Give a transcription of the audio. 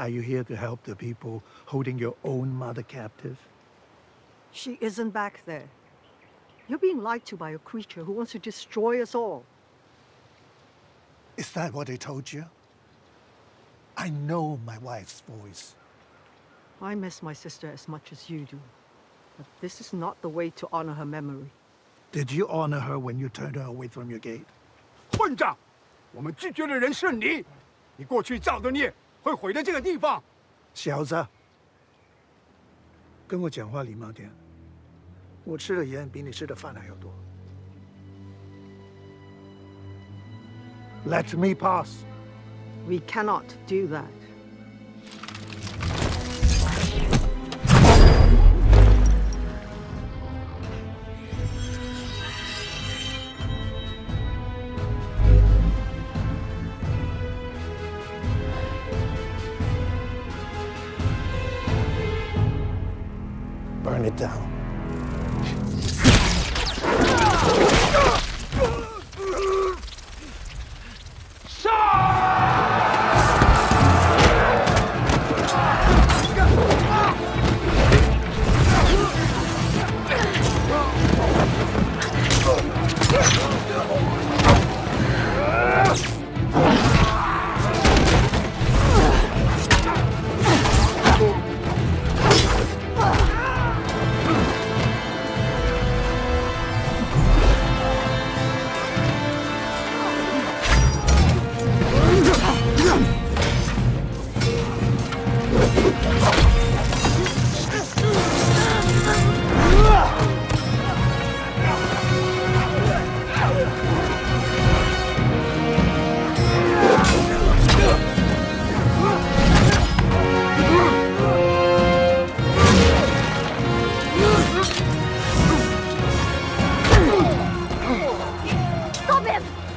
Are you here to help the people holding your own mother captive? She isn't back there. You're being lied to by a creature who wants to destroy us all. Is that what they told you? I know my wife's voice. I miss my sister as much as you do. But this is not the way to honor her memory. Did you honor her when you turned her away from your gate? 混账！我们拒绝的人是你，你过去造的孽 会毁了这个地方。小子，跟我讲话礼貌点。我吃的盐比你吃的饭还要多。Let me pass. We cannot do that. Burn it down. Help him!